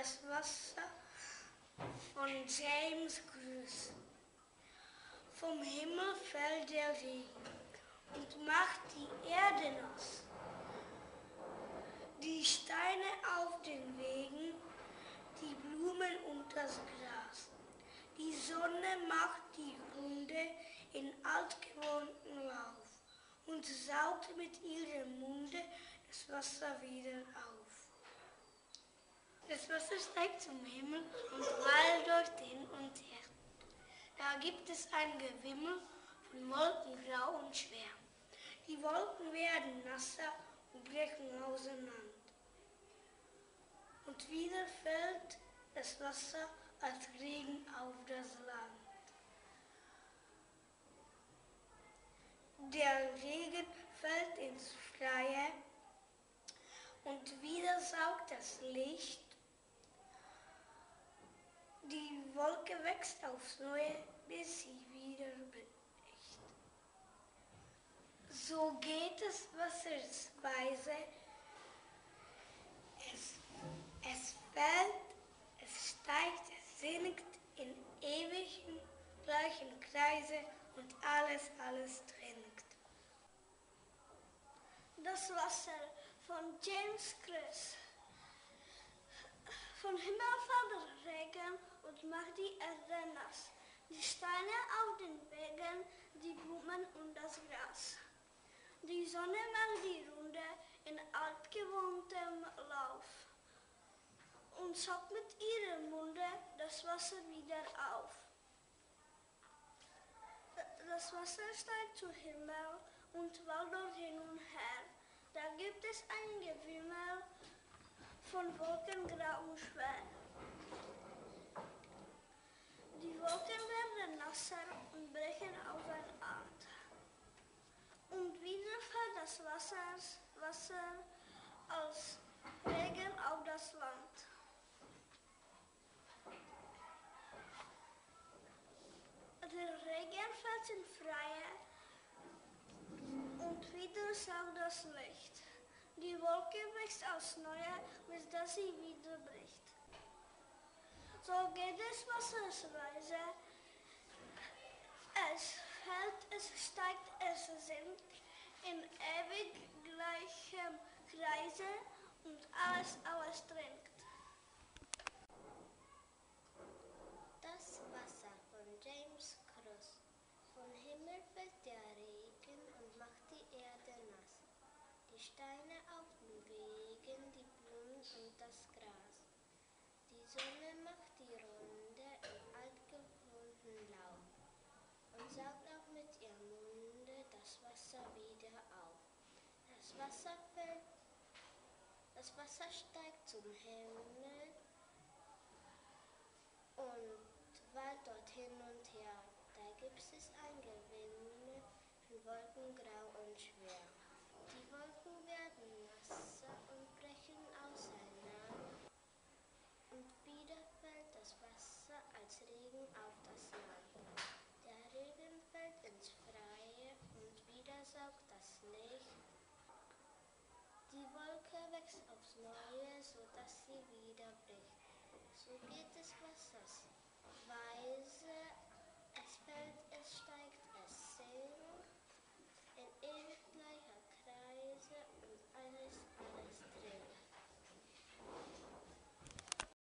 das Wasser von James Grüß. Vom Himmel fällt der Regen und macht die Erde nass. Die Steine auf den Wegen, die Blumen und das Gras. Die Sonne macht die Runde in altgewohnten Lauf und saugt mit ihrem Munde das Wasser wieder auf. Das Wasser steigt zum Himmel und wallt dorthin und her. Da gibt es ein Gewimmel von Wolken grau und schwer. Die Wolken werden nasser und brechen auseinander. Und wieder fällt das Wasser als Regen auf das Land. Der Regen fällt ins Freie und wieder saugt das Licht. Die Wolke wächst aufs Neue, bis sie wieder bricht. So geht es wassersweise. Es, es fällt, es steigt, es sinkt in ewigen gleichen Kreise und alles, alles trinkt. Das Wasser von James Chris. Vom Himmel fällt Regen und macht die Erde nass. Die Steine auf den Wegen, die Blumen und das Gras. Die Sonne macht die Runde in altgewohntem Lauf und saugt mit ihrem Munde das Wasser wieder auf. Das Wasser steigt zum Himmel und wallt dort hin und her. Da gibt es ein Gewimmel von Wolken grau und schwer. Die Wolken werden nasser und brechen auseinander. Und wieder fällt das Wasser, Wasser als Regen auf das Land. Der Regen fällt in Freie und wieder saugt das Licht. Die Wolke wächst aus Neue, bis dass sie wieder bricht. So geht es wassersweise. Es fällt, es steigt, es sinkt in ewig gleichem Kreise und alles, trinkt. Das Wasser von James Cross. Vom Himmel fällt der Regen und macht die Erde nass. Die Steine auf den Wegen, die Blumen und das Gras. Die Sonne macht die Runde im altgewohnten Lauf und saugt auch mit ihrem Munde das Wasser wieder auf. Das Wasser fällt, das Wasser steigt zum Himmel und wallt dort hin und her. Da gibt es ein Gewimmel von Wolken grau und schwer. Die Wolken werden nasser und brechen auseinander. Und wieder fällt das Wasser als Regen auf das Land. Der Regen fällt ins Freie und wieder saugt das Licht. Die Wolke wächst aufs Neue, so dass sie wieder bricht.